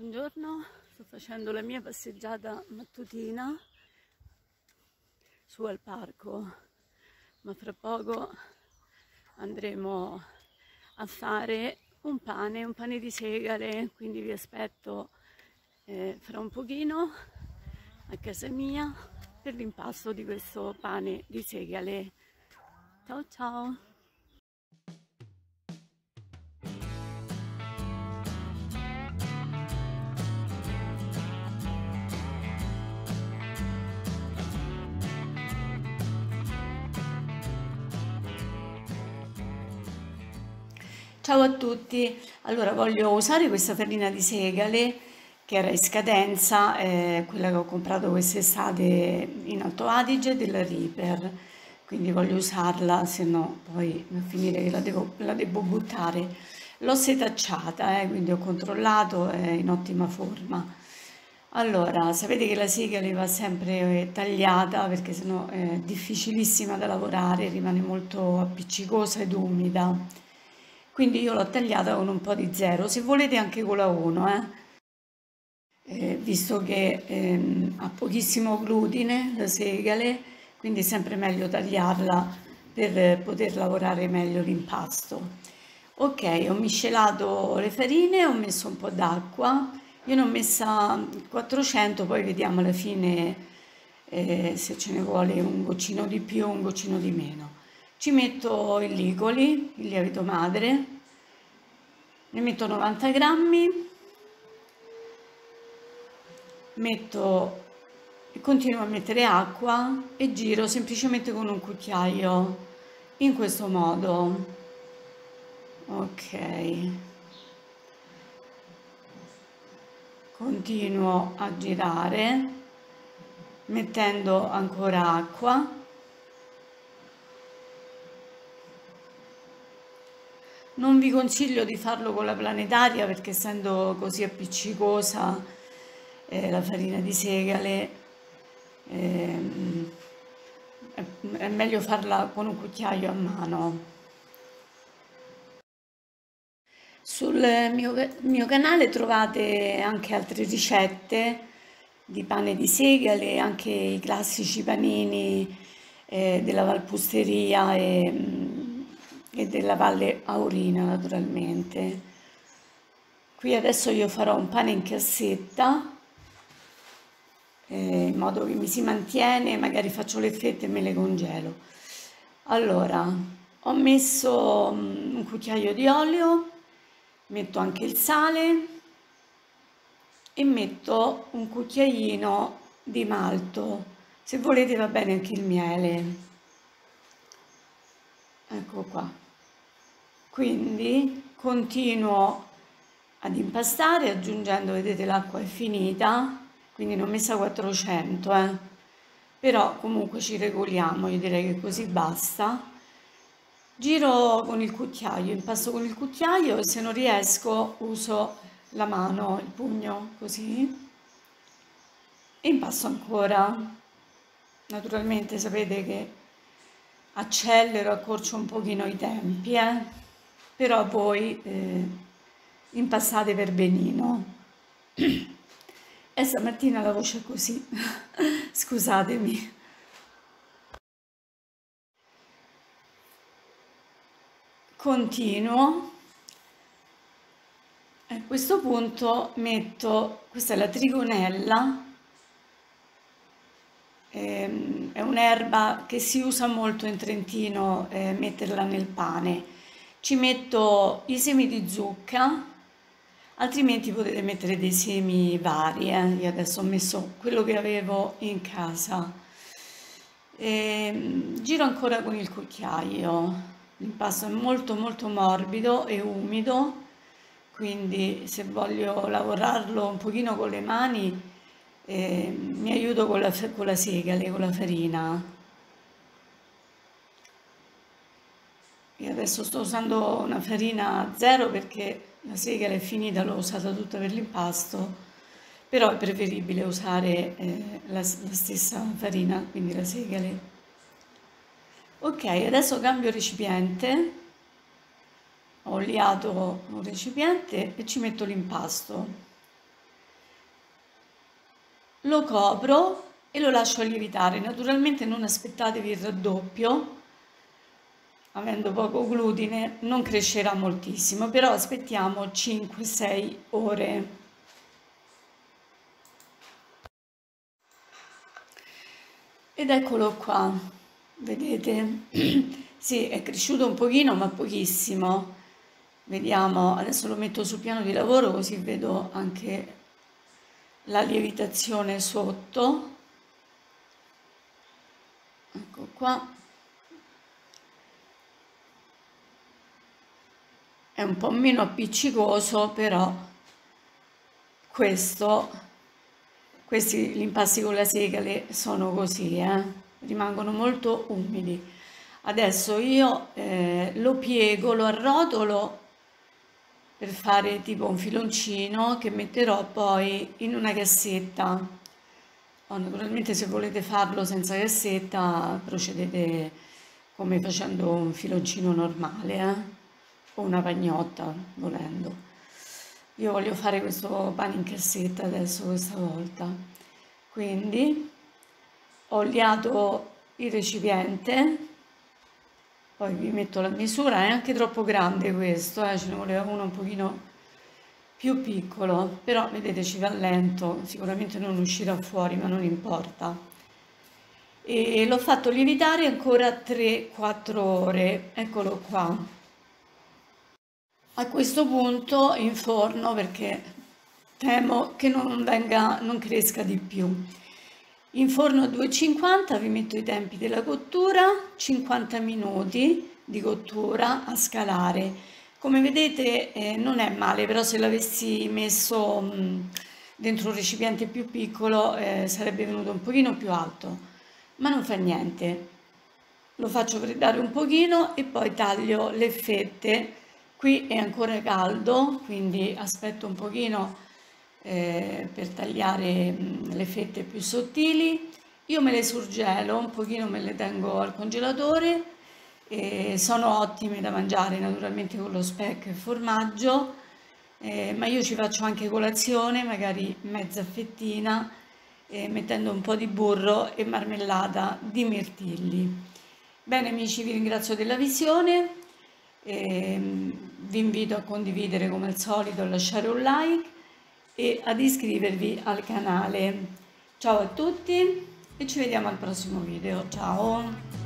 Buongiorno, sto facendo la mia passeggiata mattutina su al parco, ma fra poco andremo a fare un pane, un pane di segale, quindi vi aspetto eh, fra un pochino a casa mia per l'impasto di questo pane di segale. Ciao ciao! Ciao a tutti, allora voglio usare questa farina di segale che era in scadenza, eh, quella che ho comprato quest'estate in Alto Adige della Reaper, quindi voglio usarla, se no poi a finire che la devo, la devo buttare. L'ho setacciata, eh, quindi ho controllato, è in ottima forma. Allora, sapete che la segale va sempre tagliata perché sennò è difficilissima da lavorare, rimane molto appiccicosa ed umida quindi io l'ho tagliata con un po' di zero, se volete anche con la 1, eh. Eh, visto che ehm, ha pochissimo glutine la segale, quindi è sempre meglio tagliarla per poter lavorare meglio l'impasto. Ok, ho miscelato le farine, ho messo un po' d'acqua, io ne ho messa 400, poi vediamo alla fine eh, se ce ne vuole un goccino di più o un goccino di meno. Ci metto i ligoli, il lievito madre, ne metto 90 grammi, metto e continuo a mettere acqua e giro semplicemente con un cucchiaio in questo modo. Ok. Continuo a girare mettendo ancora acqua Non vi consiglio di farlo con la planetaria perché essendo così appiccicosa eh, la farina di segale eh, è meglio farla con un cucchiaio a mano. Sul mio, mio canale trovate anche altre ricette di pane di segale, anche i classici panini eh, della Valpusteria e e della Valle Aurina naturalmente. Qui adesso io farò un pane in cassetta eh, in modo che mi si mantiene, magari faccio le fette e me le congelo. Allora, ho messo um, un cucchiaio di olio, metto anche il sale e metto un cucchiaino di malto. Se volete va bene anche il miele. Ecco qua quindi continuo ad impastare aggiungendo vedete l'acqua è finita quindi ne ho messa 400 eh. però comunque ci regoliamo io direi che così basta. Giro con il cucchiaio impasto con il cucchiaio e se non riesco uso la mano il pugno così. E impasto ancora. Naturalmente sapete che accelero accorcio un pochino i tempi eh però poi eh, impastate per benino. E stamattina la voce è così, scusatemi. Continuo. A questo punto metto, questa è la trigonella, ehm, è un'erba che si usa molto in Trentino, eh, metterla nel pane ci metto i semi di zucca altrimenti potete mettere dei semi vari eh? io adesso ho messo quello che avevo in casa. E, ehm, giro ancora con il cucchiaio. L'impasto è molto molto morbido e umido quindi se voglio lavorarlo un pochino con le mani eh, mi aiuto con la, con la segale, con la farina Io adesso sto usando una farina zero perché la segala è finita, l'ho usata tutta per l'impasto, però è preferibile usare eh, la, la, stessa farina, quindi la segale. Ok, adesso cambio recipiente, ho liato un recipiente e ci metto l'impasto. lo copro e lo lascio lievitare. Naturalmente non aspettatevi il raddoppio, avendo poco glutine non crescerà moltissimo, però aspettiamo 5-6 ore. Ed eccolo qua, vedete? sì, è cresciuto un pochino, ma pochissimo. Vediamo, adesso lo metto sul piano di lavoro così vedo anche la lievitazione sotto. Ecco qua. È un po' meno appiccicoso, però questo questi gli impasti con la segale sono così, eh? rimangono molto umidi. Adesso io eh, lo piego, lo arrotolo per fare tipo un filoncino che metterò poi in una cassetta. Oh, naturalmente se volete farlo senza cassetta procedete come facendo un filoncino normale eh? O una pagnotta volendo. Io voglio fare questo pane in cassetta adesso questa volta. Quindi ho liato il recipiente, poi vi metto la misura, è anche troppo grande questo, eh, ce ne voleva uno un pochino più piccolo, però vedete ci va lento, sicuramente non uscirà fuori ma non importa. E l'ho fatto lievitare ancora 3-4 ore, eccolo qua a questo punto in forno perché temo che non, venga, non cresca di più. In forno a 250 vi metto i tempi della cottura, 50 minuti di cottura a scalare. Come vedete eh, non è male, però se l'avessi messo mh, dentro un recipiente più piccolo eh, sarebbe venuto un pochino più alto, ma non fa niente. Lo faccio freddare un pochino e poi taglio le fette Qui è ancora caldo, quindi aspetto un pochino eh, per tagliare le fette più sottili. Io me le surgelo, un pochino me le tengo al congelatore, e sono ottime da mangiare naturalmente con lo speck e formaggio, eh, ma io ci faccio anche colazione, magari mezza fettina, eh, mettendo un po' di burro e marmellata di mirtilli. Bene amici, vi ringrazio della visione. E, vi invito a condividere come al solito, a lasciare un like e ad iscrivervi al canale. Ciao a tutti e ci vediamo al prossimo video. Ciao!